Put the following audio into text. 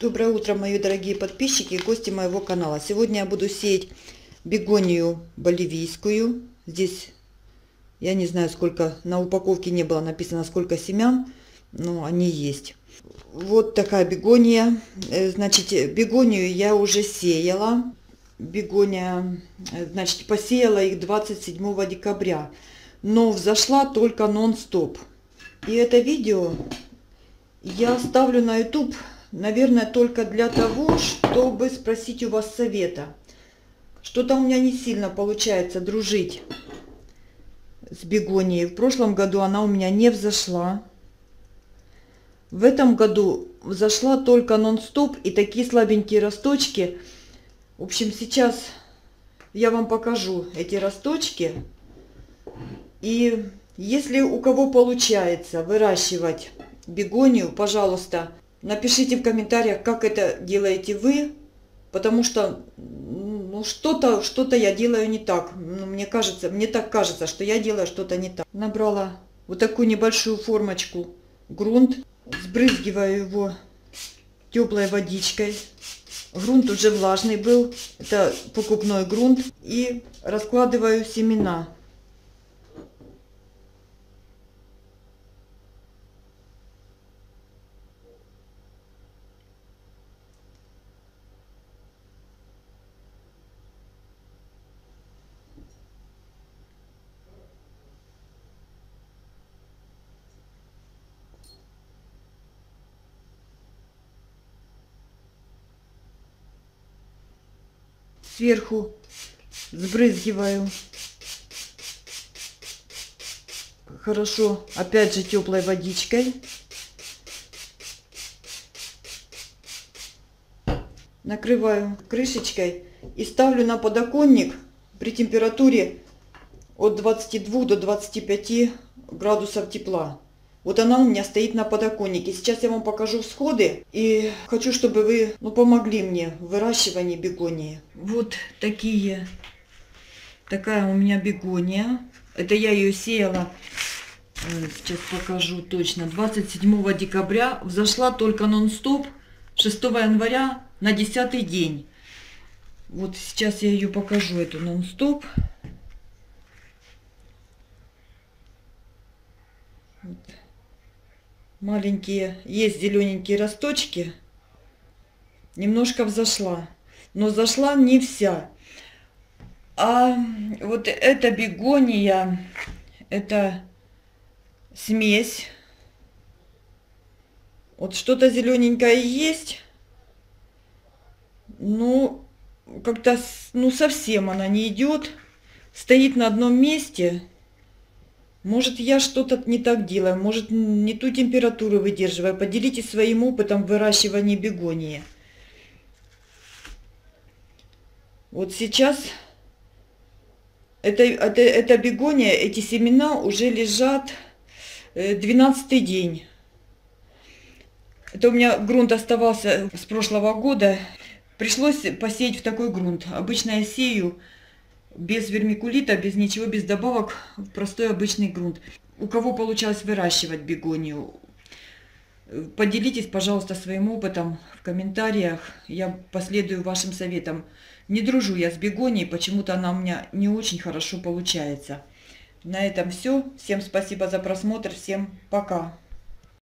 Доброе утро, мои дорогие подписчики и гости моего канала. Сегодня я буду сеять бегонию боливийскую. Здесь, я не знаю, сколько, на упаковке не было написано, сколько семян, но они есть. Вот такая бегония. Э, значит, бегонию я уже сеяла. Бегония, э, значит, посеяла их 27 декабря. Но взошла только нон-стоп. И это видео я ставлю на YouTube, наверное, только для того, чтобы спросить у вас совета. Что-то у меня не сильно получается дружить с бегонией. В прошлом году она у меня не взошла. В этом году взошла только нон-стоп и такие слабенькие росточки. В общем, сейчас я вам покажу эти росточки. И если у кого получается выращивать бегонию, пожалуйста, напишите в комментариях, как это делаете вы, потому что ну, что-то что, -то, я делаю не так. Ну, мне кажется, мне так кажется, что я делаю что-то не так. Набрала вот такую небольшую формочку грунт, сбрызгиваю его теплой водичкой. Грунт уже влажный был, это покупной грунт. И раскладываю семена. Сверху сбрызгиваю. Хорошо, опять же теплой водичкой. Накрываю крышечкой и ставлю на подоконник при температуре от 22 до 25 градусов тепла. Вот она у меня стоит на подоконнике. Сейчас я вам покажу всходы. И хочу, чтобы вы ну, помогли мне в выращивании бегонии. Вот такие. Такая у меня бегония. Это я ее сеяла. Э, сейчас покажу точно. 27 декабря. Взошла только нон-стоп. 6 января на 10 день. Вот сейчас я ее покажу, эту нон-стоп. Маленькие, есть зелененькие росточки. Немножко взошла. Но зашла не вся. А вот эта бегония, это смесь. Вот что-то зелененькое есть. Ну, как-то, ну, совсем она не идет. Стоит на одном месте. Может, я что-то не так делаю, может, не ту температуру выдерживаю. Поделитесь своим опытом выращивания бегонии. Вот сейчас это, это, это бегония, эти семена уже лежат 12 э, день. Это у меня грунт оставался с прошлого года. Пришлось посеять в такой грунт. Обычно я сею без вермикулита, без ничего, без добавок, простой обычный грунт. У кого получалось выращивать бегонию, поделитесь, пожалуйста, своим опытом в комментариях. Я последую вашим советам. Не дружу я с бегонией, почему-то она у меня не очень хорошо получается. На этом все. Всем спасибо за просмотр. Всем пока.